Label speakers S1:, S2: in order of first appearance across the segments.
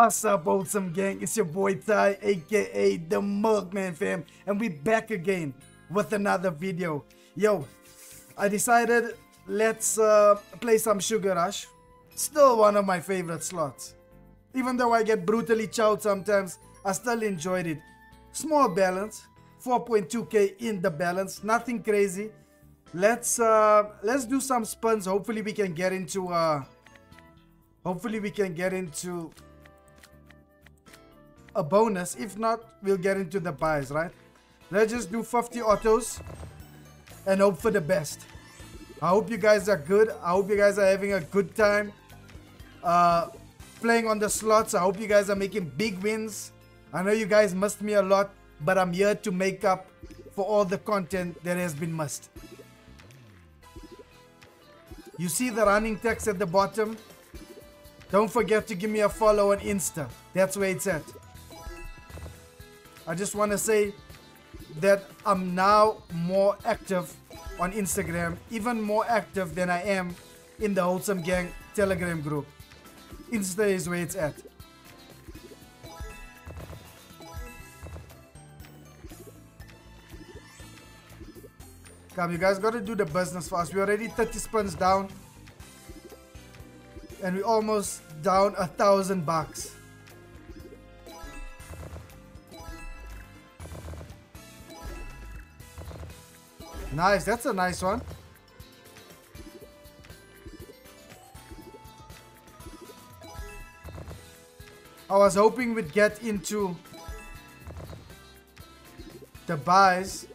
S1: What's up, Wholesome Gang? It's your boy Ty, aka The Milkman fam, and we back again with another video. Yo, I decided let's uh, play some Sugar Rush. Still one of my favorite slots. Even though I get brutally chowed sometimes, I still enjoyed it. Small balance, 4.2k in the balance, nothing crazy. Let's uh, let's do some spins. Hopefully we can get into uh, hopefully we can get into a bonus. If not, we'll get into the buys, right? Let's just do 50 autos and hope for the best. I hope you guys are good. I hope you guys are having a good time uh, playing on the slots. I hope you guys are making big wins. I know you guys missed me a lot, but I'm here to make up for all the content that has been missed. You see the running text at the bottom? Don't forget to give me a follow on Insta. That's where it's at. I just want to say that I'm now more active on Instagram, even more active than I am in the Wholesome Gang Telegram group. Insta is where it's at. Come, you guys gotta do the business for us. We're already 30 spins down. And we're almost down a thousand bucks. Nice, that's a nice one. I was hoping we'd get into the buys.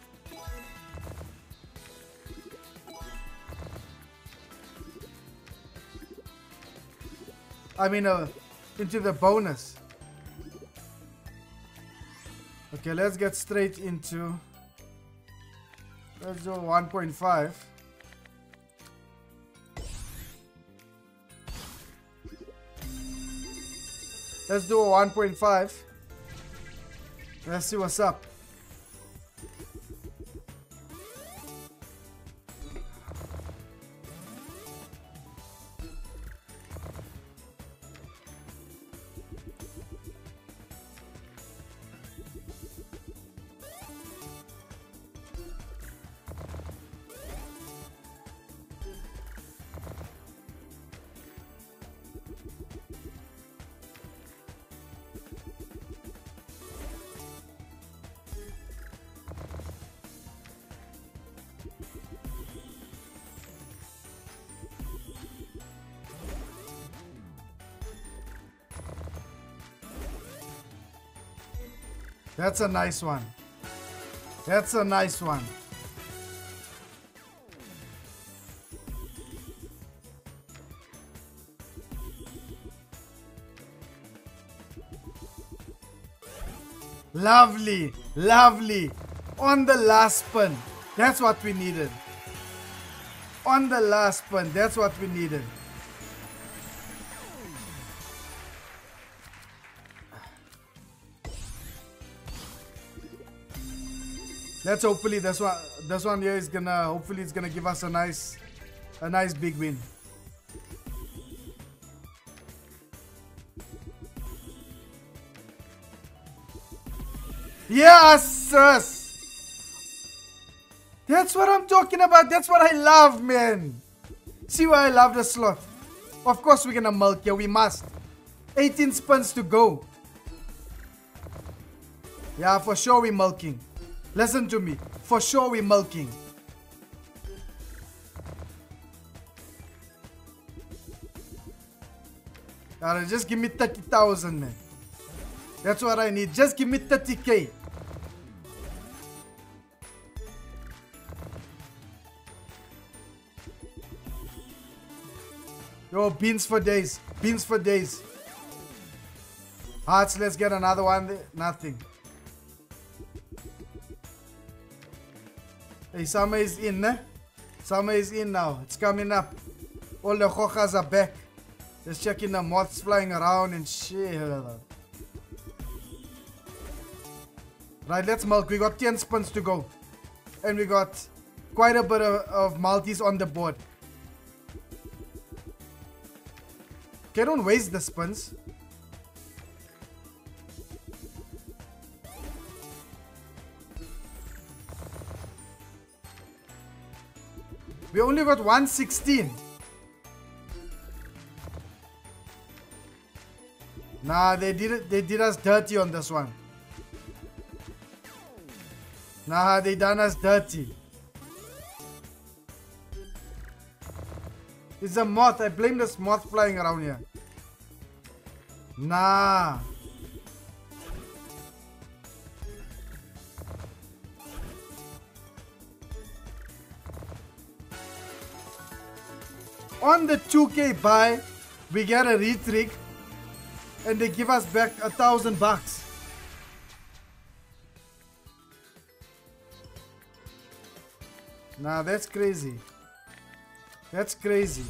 S1: I mean, uh, into the bonus. Okay, let's get straight into... Let's do 1.5. Let's do a 1.5. Let's see what's up. That's a nice one. That's a nice one. Lovely, lovely. On the last spin. That's what we needed. On the last spin. That's what we needed. Let's hopefully this one this one here is gonna hopefully it's gonna give us a nice a nice big win. Yes, yes. That's what I'm talking about. That's what I love, man. See why I love the slot. Of course we're gonna milk here. We must. 18 spins to go. Yeah, for sure we're milking. Listen to me. For sure we're milking. Alright, just give me 30,000 man. That's what I need. Just give me 30k. Yo, beans for days. Beans for days. Hearts, let's get another one. Nothing. Hey, summer is in, eh? Summer is in now. It's coming up. All the hojas are back. Just checking the moths flying around and shit. Right, let's milk. We got 10 spins to go. And we got quite a bit of, of multis on the board. Okay, don't waste the spins. We only got 116. Nah, they did it. They did us dirty on this one. Nah, they done us dirty. It's a moth. I blame this moth flying around here. Nah. On the 2k buy, we get a retrig and they give us back a thousand bucks. Nah, that's crazy. That's crazy.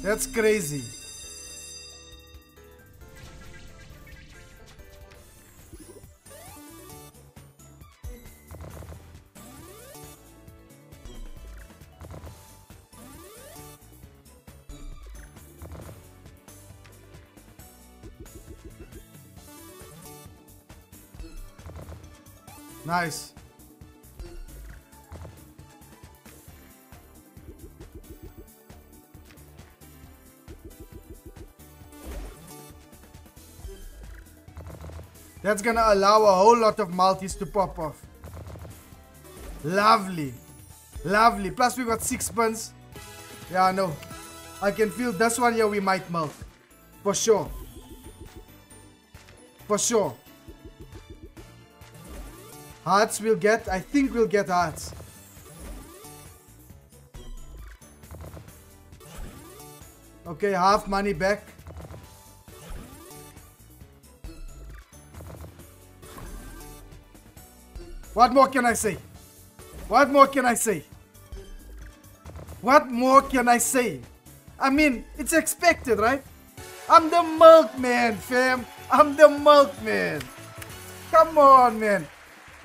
S1: That's crazy. Nice. That's gonna allow a whole lot of multis to pop off. Lovely. Lovely. Plus we got six buns. Yeah, I know. I can feel this one here we might melt. For sure. For sure. Hearts we'll get. I think we'll get hearts. Okay, half money back. What more can I say? What more can I say? What more can I say? I mean, it's expected, right? I'm the milkman, fam. I'm the milkman. Come on, man.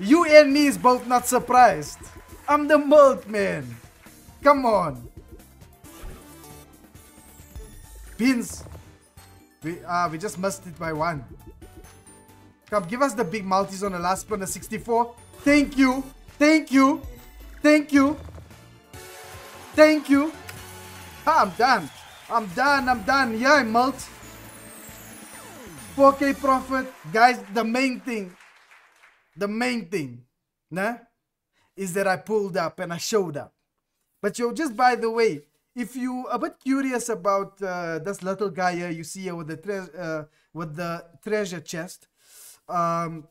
S1: You and me is both not surprised. I'm the milkman. Come on. Beans. We uh we just missed it by one. Come, give us the big multis on the last one, the 64. Thank you. Thank you. Thank you. Thank you. I'm done. I'm done. I'm done. Yeah, I mult. 4K profit. Guys, the main thing, the main thing, nah, is that I pulled up and I showed up. But yo, just by the way, if you a bit curious about uh, this little guy here you see here with the uh, with the treasure chest, um,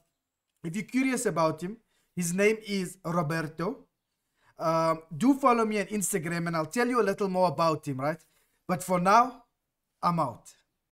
S1: if you're curious about him, his name is Roberto. Um, do follow me on Instagram and I'll tell you a little more about him, right? But for now, I'm out.